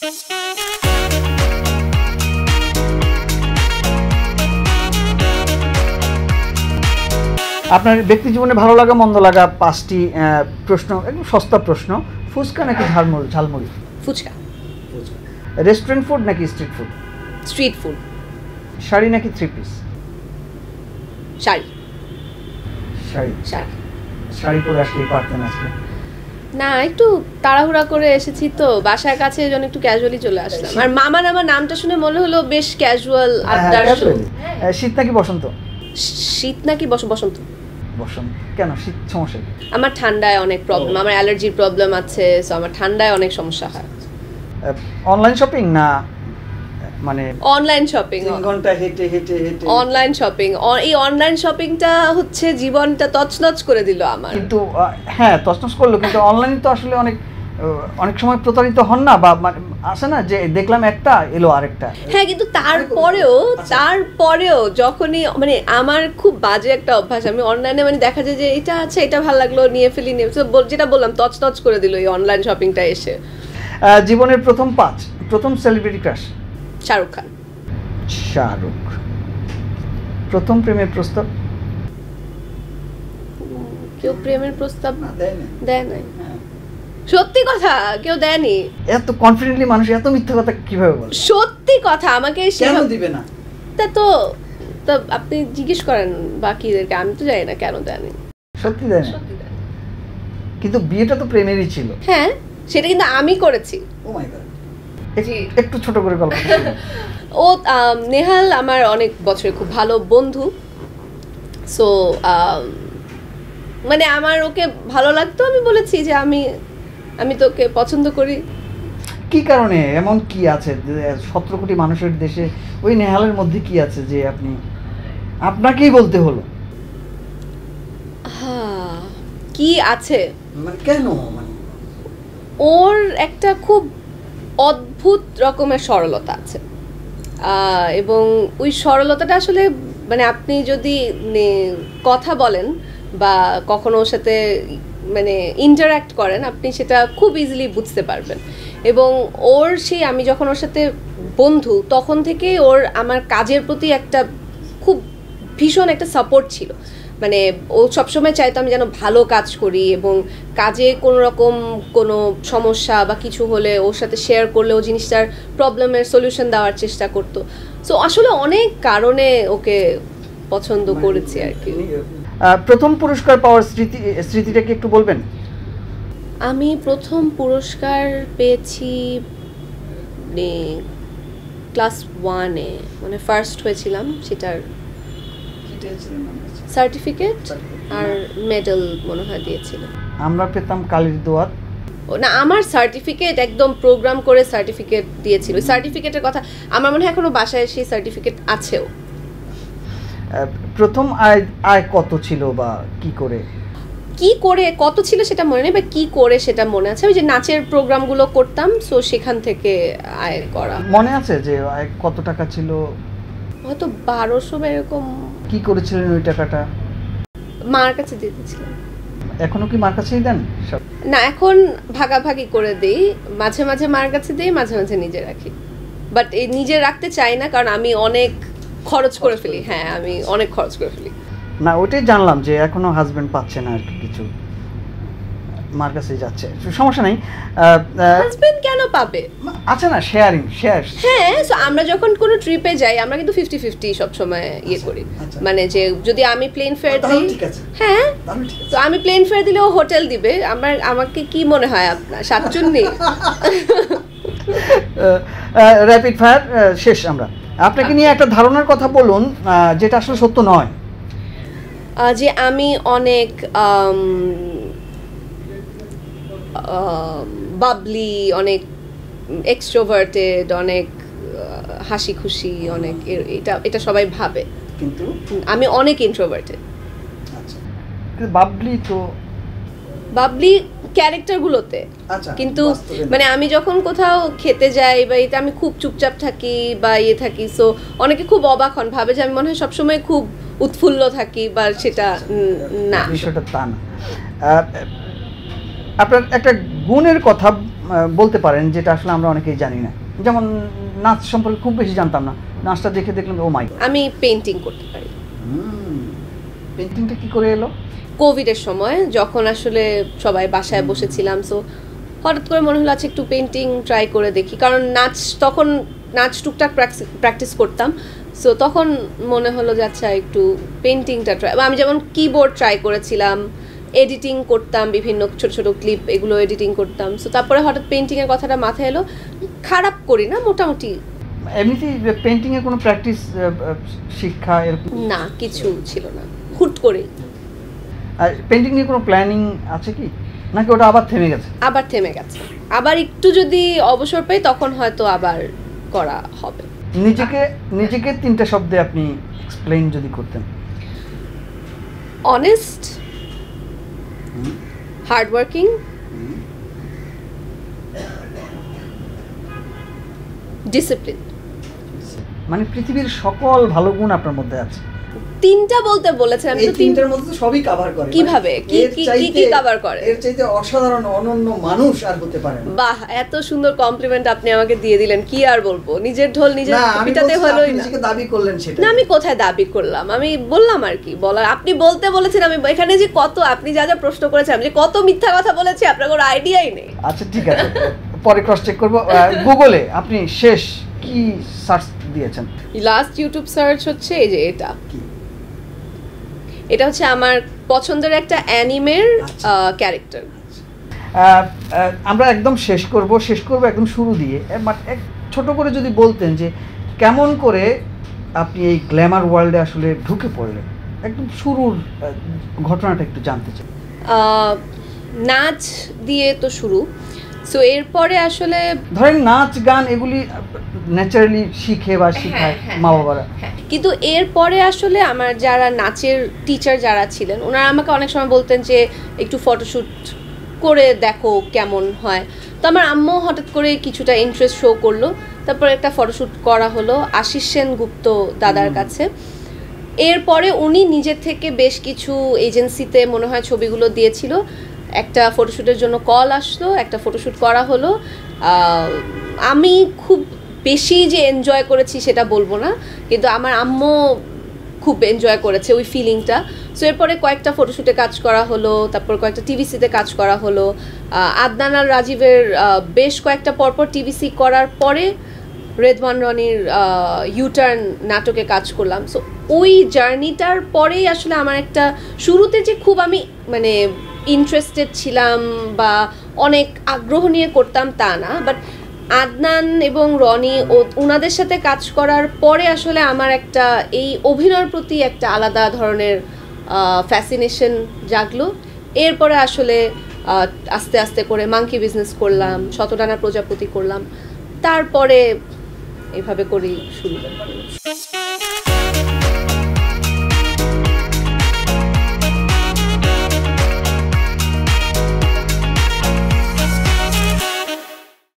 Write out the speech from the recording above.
আপনার ব্যক্তি জীবনে ভালো লাগা মন্দ লাগা পাঁচটি প্রশ্ন একদম সস্তা প্রশ্ন। ফুচকা নাকি ঝালমুড়ি? ঝালমুড়ি। ফুচকা। রেস্টুরেন্ট ফুড নাকি street food street food sari নাকি থ্রি পিস শাড়ি। শাড়ি। শাড়ি। শাড়ি পরে আসলেই পারতেন আজকে। না একটু তাড়াহুড়া করে এসেছি তো বাসার কাছে এজন্য জন্য একটু ক্যাজুয়ালি চলে আসলাম। আর মামার আমার নামটা শুনে মনে হলো বেশ ক্যাজুয়াল আড্ডার হ্যাঁ, show। casually। আহ, শীত নাকি বসন্ত? শীত নাকি বস বসন্ত। বসন্ত কেন? শীত সমস্যা আমার ঠান্ডায় অনেক প্রবলেম আমার অ্যালার্জির প্রবলেম আছে সো আমার ঠান্ডায় অনেক সমস্যা হয়। অনলাইন শপিং না মানে অনলাইন শপিং ঘণ্টা হেঁটে হেঁটে হেঁটে। অনলাইন শপিং এই অনলাইন শপিংটা হচ্ছে জীবনটা তছনছ করে দিল আমার। কিন্তু হ্যাঁ তছনছ করল কিন্তু অনলাইনে তো আসলে অনেক অনেক সময় প্রতারিত হন না বা মানে আসে না যে দেখলাম একটা এলো আরেকটা। হ্যাঁ কিন্তু তারপরেও তারপরেও যখনই মানে আমার খুব বাজে একটা অভ্যাস আমি অনলাইনে মানে দেখা যায় যে এটা আছে এটা ভালো লাগল নিয়ে ফেলি নিয়ে যেটা বললাম তছনছ করে দিল এই অনলাইন শপিংটা এসে। জীবনের প্রথম পাঁচ প্রথম সেলিব্রিটি ক্রাশ শাহরুখ খান। শাহরুখ। প্রথম প্রেমের প্রস্তাব? কেউ প্রেমের প্রস্তাব দেয় নাই। সত্যি কথা কেউ দেয়নি? এত কনফিডেন্টলি মানুষ এত মিথ্যা কথা কীভাবে বলে? সত্যি কথা আমাকে কেন দিবে না? তা তো তা আপনি জিজ্ঞেস করেন বাকিদেরকে আমি তো জানি না কেন দেয়নি। সত্যি দেয় না কিন্তু বিয়েটা তো প্রেমেরই ছিল। হ্যাঁ সেটা কিন্তু আমি করেছি। Oh my god. একটু ছোট করে গল্প ও নেহাল আমার অনেক বছরের খুব ভালো বন্ধু। সো মানে আমার ওকে ভালো লাগতো আমি বলেছি যে আমি আমি তোকে পছন্দ করি। কি কারণে? এমন কি আছে? সতেরো কোটি মানুষের দেশে ওই নেহালের মধ্যে কি আছে যে আপনি আপনাকেই বলতে হলো? কি আছে? মানে কেন? মানে ওর একটা খুব অদ্ভুত রকমের সরলতা আছে। এবং ওই সরলতাটা আসলে মানে আপনি যদি নে- কথা বলেন বা কখনো ওর সাথে মানে ইন্টারাক্ট করেন, আপনি সেটা খুব ইজিলি বুঝতে পারবেন। এবং ওর সেই, আমি যখন ওর সাথে বন্ধু, তখন থেকে ওর আমার কাজের প্রতি একটা খুব ভীষণ একটা সাপোর্ট ছিল। মানে ও সবসময় চাইতো আমি যেন ভালো কাজ করি এবং কাজে কোনো রকম কোনো সমস্যা বা কিছু হলে ওর সাথে শেয়ার করলে ও জিনিসটার প্রবলেমের সলিউশন দেওয়ার চেষ্টা করতো। সো আসলে অনেক কারণে ওকে পছন্দ করেছি আর কি। প্রথম পুরস্কার পাওয়ার স্মৃতি স্মৃতিটা কি একটু বলবেন? আমি প্রথম পুরস্কার পেয়েছি ক্লাস ওয়ানে মানে ফার্স্ট হয়েছিলাম সেটার সার্টিফিকেট আর মেডেল মনে হয় দিয়েছিল। আমরা পেতাম কালির দোয়াত না আমার সার্টিফিকেট একদম প্রোগ্রাম করে সার্টিফিকেট দিয়েছিল। সার্টিফিকেটের কথা আমার মনে হয় এখনও বাসায় সেই সার্টিফিকেট আছেও। প্রথম আয় আয় কত ছিল বা কি করে? কি করে কত ছিল সেটা মনে নেই বা কি করে সেটা মনে আছে? ওই যে নাচের প্রোগ্রামগুলো করতাম সো সেখান থেকে আয় করা। মনে আছে যে আয় কত টাকা ছিল? হয়তো বারোশো এরকম কি করেছিলেন ওই টাকাটা? মার কাছে দিয়ে দিয়েছিলাম। এখনও কি মার কাছেই দেন? না এখন ভাগাভাগি করে দিই। মাঝে মাঝে মার কাছে দেই মাঝে মাঝে নিজে রাখি। বাট এই নিজে রাখতে চাই না কারণ আমি অনেক খরচ করে ফেলি। হ্যাঁ আমি অনেক খরচ করে ফেলি। না ওইটাই জানলাম যে এখনও হাজবেন্ড পাচ্ছে না আর কি কিছু। মার কাছে যাচ্ছে। সমস্যা নাই। হাজবেন্ড পাবে। আছে না শেয়ারিং শেয়ার হ্যাঁ so আমরা যখন কোনো ট্রিপে যাই আমরা কিন্তু ফিফটি ফিফটি সবসময় ইয়ে করি। আচ্ছা। মানে যে যদি আমি প্লেন ফেয়ার দিই ঠিক আছে। হ্যাঁ। তো আমি প্লেন ফেয়ার দিলে ও হোটেল দিবে। আমার আমাকে কি মনে হয় আপনার? সাতচুন্নি? র্যাপিড ফায়ার শেষ আমরা। আপনাকে নিয়ে একটা ধারণার কথা বলুন যেটা আসলে সত্য নয়। যে আমি অনেক বাবলি অনেক এক্সট্রোভার্টেড অনেক হাসি খুশি অনেক এটা এটা সবাই ভাবে। কিন্তু? আমি অনেক ইন্ট্রোভার্টেড আচ্ছা। বাবলি তো বাবলি ক্যারেক্টারগুলোতে আচ্ছা কিন্তু মানে আমি যখন কোথাও খেতে যাই বা এটা আমি খুব চুপচাপ থাকি বা ইয়ে থাকি সো অনেকে খুব অবাক হন ভাবে যে আমি মনে হয় সবসময় খুব উৎফুল্ল থাকি বা সেটা না। বিষয়টা তা না। আপনার একটা গুণের কথা বলতে পারেন যেটা আসলে আমরা অনেকেই জানি না। যেমন নাচ সম্পর্কে খুব বেশি জানতাম না। নাচটা দেখে দেখলাম ও মাই আমি পেন্টিং করতে পারি। পেন্টিংটা কি করে এলো? কোভিডের সময় যখন আসলে সবাই বাসায় বসেছিলাম সো হঠাৎ করে মনে হলো আচ্ছা একটু পেন্টিং ট্রাই করে দেখি। কারণ নাচ তখন নাচ টুকটাক প্র্যাকটিস করতাম সো তখন মনে হলো যে আচ্ছা একটু পেন্টিংটা ট্রাই আমি যেমন কিবোর্ড ট্রাই করেছিলাম এডিটিং করতাম বিভিন্ন ছোট ছোট ক্লিপ এগুলো এডিটিং করতাম। সো তারপরে হঠাৎ পেন্টিংয়ের কথাটা মাথায় এলো খারাপ করি না মোটামুটি। এমনিতেই পেন্টিংয়ে কোনো প্র্যাকটিস শিক্ষা এরকম? না কিছু ছিল না। হুট করে আর পেন্টিং নিয়ে কোনো প্ল্যানিং আছে কি? নাকি ওটা আবার থেমে গেছে? আবার থেমে গেছে। আবার একটু যদি অবসর পাই তখন হয়তো আবার করা হবে। নিজেকে নিজেকে তিনটা শব্দে আপনি এক্সপ্লেইন যদি করতেন। অনেস্ট হার্ডওয়ার্কিং ডিসিপ্লিন মানে পৃথিবীর সকল ভালো গুণ আপনার মধ্যে আছে। তিনটা বলতে বলেছেন এই তো তিনটার মধ্যে তো সবই কভার করে। কীভাবে? মানে কি- কি- কি- কি cover করে? এর চাইতে অসাধারণ অনন্য মানুষ আর হতে পারে না। বাহ এত সুন্দর কমপ্লিমেন্ট আপনি আমাকে দিয়ে দিলেন কি আর বলব? নিজের ঢোল নিজের আমি পিটাতে হলোই আপনি না। নিজেকে দাবি করলেন সেটা না আমি কোথায় দাবি করলাম? আমি বললাম আর কি বলার। আপনি বলতে বলেছেন আমি এখানে যে কত আপনি যা যা প্রশ্ন করেছেন আমি যে কত মিথ্যা কথা বলেছি আপনার কোনো আইডিয়াই নেই। আচ্ছা ঠিক আছে। পরে ক্রস চেক করব। গুগলে আপনি শেষ কি সার্চ দিয়েছেন? লাস্ট ইউটিউব সার্চ হচ্ছে এই যে এটা। কি? এটা হচ্ছে আমার পছন্দের একটা অ্যানিমের আচ্ছা। ক্যারেক্টার। আমরা একদম শেষ করব শেষ করব একদম শুরু দিয়ে। বাট এক ছোট করে যদি বলতেন যে কেমন করে আপনি এই গ্ল্যামার ওয়ার্ল্ডে আসলে ঢুকে পড়লেন? একদম শুরুর ঘটনাটা একটু জানতে চাই। নাচ দিয়ে তো শুরু। সো এরপরে আসলে ধরেন নাচ গান এগুলি ন্যাচারালি শিখে বা শিখায় হ্যাঁ, মা বাবারা কিন্তু এরপরে আসলে আমার যারা নাচের টিচার যারা ছিলেন ওনারা আমাকে অনেক সময় বলতেন যে একটু ফটোশ্যুট করে দেখো কেমন হয়। তো আমার আম্মু হঠাৎ করে কিছুটা ইন্টারেস্ট শো করল। তারপরে একটা ফটোশ্যুট করা হলো আশিস সেনগুপ্ত দাদার কাছে। এরপরে উনি নিজের থেকে বেশ কিছু এজেন্সিতে মনে হয় ছবিগুলো দিয়েছিল। একটা ফটোশ্যুটের জন্য কল আসলো একটা ফটোশ্যুট করা হলো। আমি খুব বেশি যে এনজয় করেছি সেটা বলব না, কিন্তু আমার আম্মু খুব এনজয় করেছে ওই ফিলিংটা সো এরপরে কয়েকটা ফটোশ্যুটে কাজ করা হলো, তারপর কয়েকটা টিভিসিতে কাজ করা হলো। আদনান আর রাজীবের বেশ কয়েকটা পরপর টিভিসি করার পরে রেদওয়ান রনির ইউটার্ন নাটকে কাজ করলাম। সো ওই জার্নিটার পরেই আসলে আমার একটা শুরুতে যে খুব আমি মানে ইন্টারেস্টেড ছিলাম বা অনেক আগ্রহ নিয়ে করতাম তা না বাট আদনান এবং রনি ও ওনাদের সাথে কাজ করার পরে আসলে আমার একটা এই অভিনয়ের প্রতি একটা আলাদা ধরনের ফ্যাসিনেশন জাগলো। এরপরে আসলে আস্তে আস্তে করে মাংকি বিজনেস করলাম শতডানা প্রজাপতি করলাম। তারপরে এভাবে করেই শুরু।